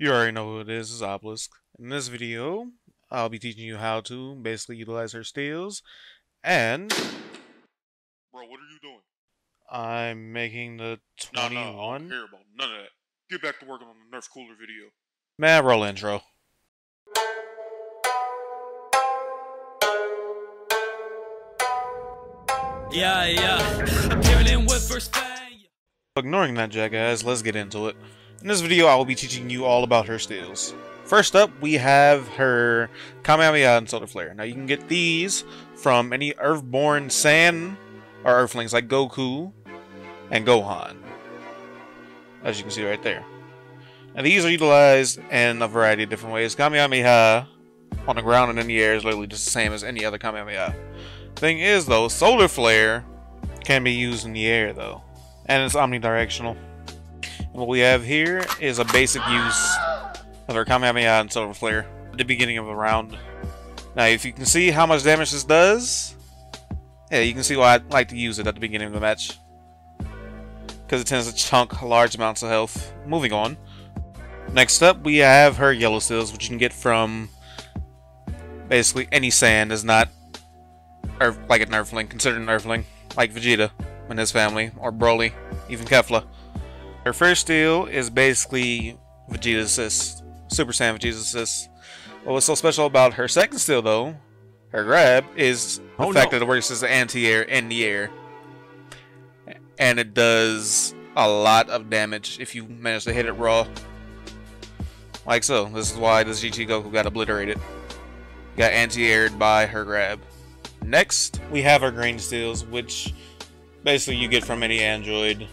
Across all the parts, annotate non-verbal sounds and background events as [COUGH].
You already know who it is, it's Obelisk. In this video, I'll be teaching you how to basically utilize her steals, and... Bro, what are you doing? I'm making the Nah, 21. nah, I don't care about none of that. Get back to working on the Nerf Cooler video. Man, roll intro. Yeah, yeah. [LAUGHS] Appearing in with first bang. Ignoring that jackass, let's get into it. In this video, I will be teaching you all about her steals. First up, we have her Kamehameha and Solar Flare. Now, you can get these from any Earthborn Saiyan or Earthlings like Goku and Gohan. As you can see right there. And these are utilized in a variety of different ways. Kamehameha on the ground and in the air is literally just the same as any other Kamehameha. Thing is, though, Solar Flare can be used in the air, though. And it's omnidirectional. What we have here is a basic use of our Kamehameha and Solar Flare at the beginning of the round. Now, if you can see how much damage this does, yeah, you can see why I like to use it at the beginning of the match. Because it tends to chunk large amounts of health. Moving on. Next up, we have her Yellow Steals, which you can get from basically any sand is not Earth, like an Earthling, considered an Earthling, like Vegeta and his family, or Broly, even Kefla. Her first steal is basically Vegeta's Super Saiyan Vegeta's assist. What was so special about her second steal, though, her grab, is the Oh, fact no. that it works as an anti-air in the air. And it does a lot of damage if you manage to hit it raw. Like so. This is why this GT Goku got obliterated. Got anti-aired by her grab. Next, we have our green steals, which basically you get from any android,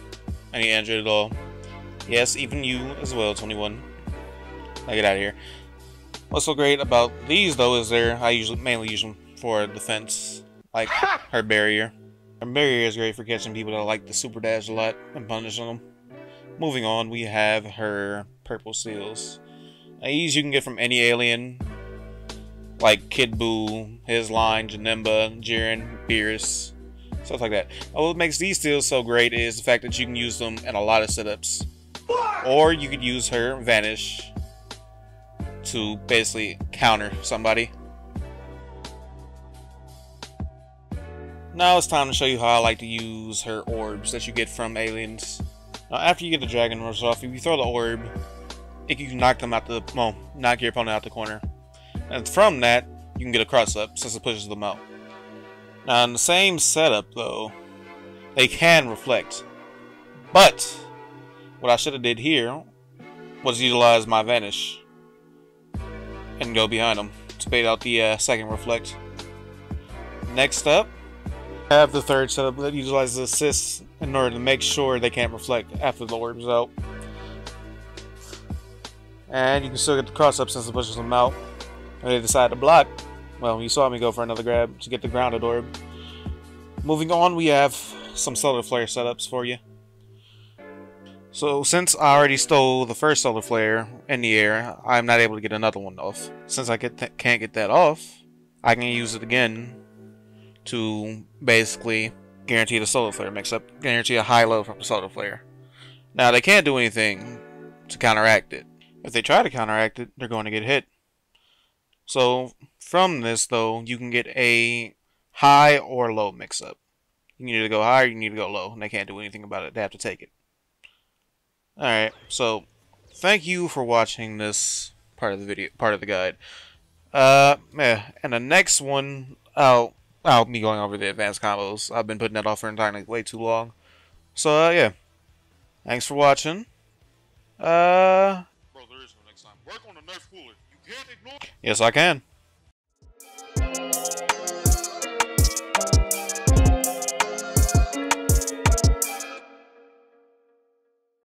any android at all. Yes, even you as well, 21. Now get out of here. What's so great about these though is they're I usually mainly use them for defense, like her barrier. Her barrier is great for catching people that like the super dash a lot and punishing them. Moving on, we have her purple steals. Now, these you can get from any alien, like Kid Buu, his line, Janemba, Jiren, Beerus, stuff like that. What makes these steals so great is the fact that you can use them in a lot of setups. Or you could use her Vanish to basically counter somebody. Now it's time to show you how I like to use her orbs that you get from aliens. Now after you get the dragon rush off, if you throw the orb, it you can knock them out the well, knock your opponent out the corner. And from that, you can get a cross up since it pushes them out. Now in the same setup though, they can reflect. But what I should have did here was utilize my vanish and go behind them to bait out the uh, second reflect. Next up, I have the third setup that utilizes the assists in order to make sure they can't reflect after the orb's out. And you can still get the cross up since it pushes them out. And they decide to block. Well, you saw me go for another grab to get the grounded orb. Moving on, we have some solar flare setups for you. So since I already stole the first solar flare in the air, I'm not able to get another one off. Since I get can't get that off, I can use it again to basically guarantee the solar flare mix up, guarantee a high low from the solar flare. Now they can't do anything to counteract it. If they try to counteract it, they're going to get hit. So from this though, you can get a high or low mix up. You need to go high or you need to go low, and they can't do anything about it. They have to take it. Alright, so thank you for watching this part of the video part of the guide. Uh yeah, and the next one I'll I'll be going over the advanced combos. I've been putting that off for entirely way too long. So uh, yeah. Thanks for watching. Uh Bro, there is no next time. Work on the Nerf Cooler. You can't ignore. yes I can.